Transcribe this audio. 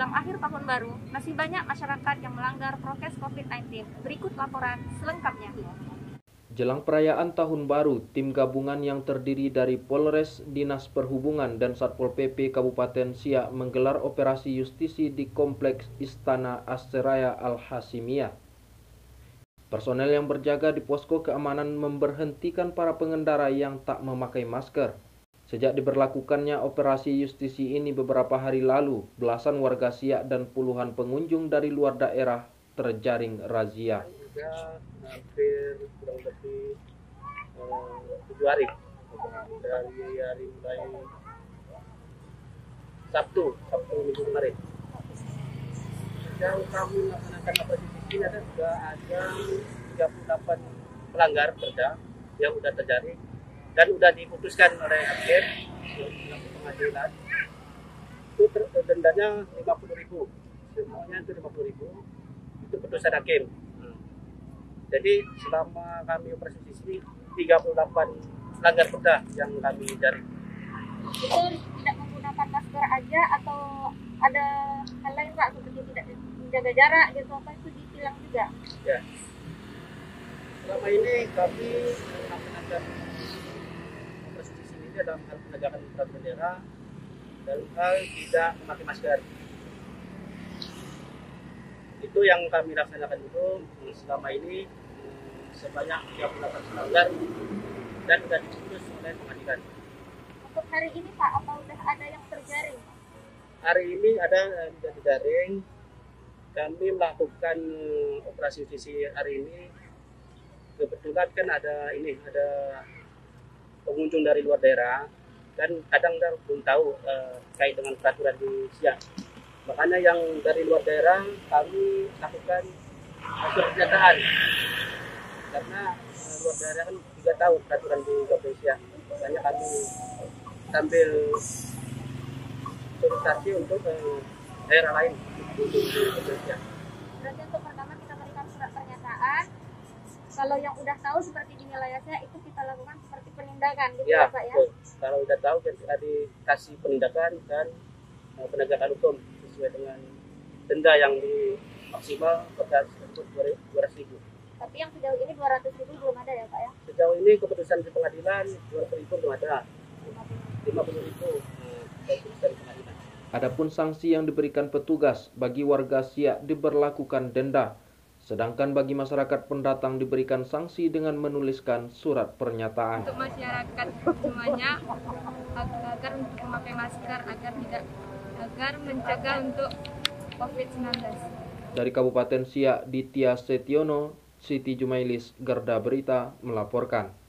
menjelang akhir tahun baru, masih banyak masyarakat yang melanggar prokes COVID-19. Berikut laporan selengkapnya. Jelang perayaan Tahun Baru, tim gabungan yang terdiri dari Polres, Dinas Perhubungan, dan Satpol PP Kabupaten Siak menggelar operasi justisi di Kompleks Istana Asteraya Al-Hasimiyah. Personel yang berjaga di posko keamanan memberhentikan para pengendara yang tak memakai masker. Sejak diberlakukannya operasi justisi ini beberapa hari lalu, belasan warga Siak dan puluhan pengunjung dari luar daerah terjaring razia. Hampir kurang lebih eh, tujuh hari dari hari mulai Sabtu, Sabtu minggu kemarin. Yang kami melaksanakan operasi ini ada sudah ada 38 pelanggar perda yang sudah terjaring dan sudah diputuskan oleh hakim pengadilan. Itu ter- dendanya 50 ribu. Semuanya itu 50 ribu. Itu putusan hakim Hmm. jadi selama kami operasi di sini 38 pelanggar perda yang kami jaring Itu tidak menggunakan masker aja atau ada hal lain Pak seperti tidak menjaga jarak gitu apa itu ditilang juga? ya. Selama ini kami dalam hal penegakan peraturan daerah dalam hal tidak memakai masker. Itu yang kami laksanakan itu hmm, selama ini hmm, sebanyak 38 pelanggar dan sudah diputus oleh pengadilan. Untuk hari ini Pak, apa udah ada yang terjaring? hari ini ada eh, sudah dijaring kami melakukan eh, operasi justisi hari ini. Kebetulan kan ada ini ada pengunjung dari luar daerah dan kadang kadang belum tahu eh, terkait dengan peraturan di siang makanya yang dari luar daerah kami lakukan surat pernyataan karena eh, luar daerah kan tidak tahu peraturan di Indonesia makanya kami sambil sosialisasi untuk eh, daerah lain di Indonesia. Untuk pertama kita surat pernyataan. Kalau yang udah tahu seperti di wilayah saya itu kita lakukan penindakan gitu Ya, ya Pak ya. betul. Kalau udah tahu kita dikasih penindakan dan eh, penegakan hukum sesuai dengan denda yang di maksimal dua ratus ribu. Tapi yang sejauh ini 200 ribu belum ada ya Pak ya. Sejauh ini keputusan di pengadilan dua ratus ribu belum ada, lima puluh ribu eh, keputusan pengadilan. Adapun sanksi yang diberikan petugas bagi warga Siak diberlakukan denda, sedangkan bagi masyarakat pendatang diberikan sanksi dengan menuliskan surat pernyataan. untuk masyarakat semuanya ag- agar untuk memakai masker agar tidak agar mencegah untuk COVID-19. Dari Kabupaten Siak, Ditya Setiono, Siti Jumailis, Garda Berita melaporkan.